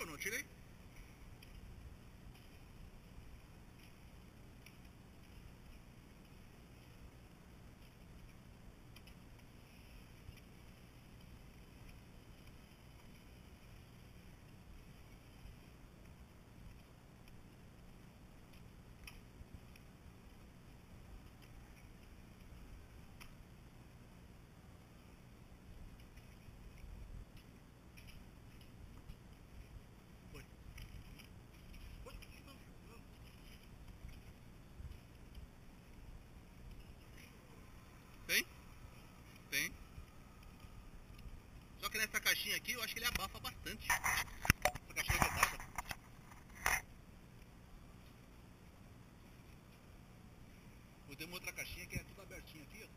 Conoscili? aqui, eu acho que ele abafa bastante. Essa caixinha é vedada. Vou ter uma outra caixinha que é tudo abertinho aqui, ó.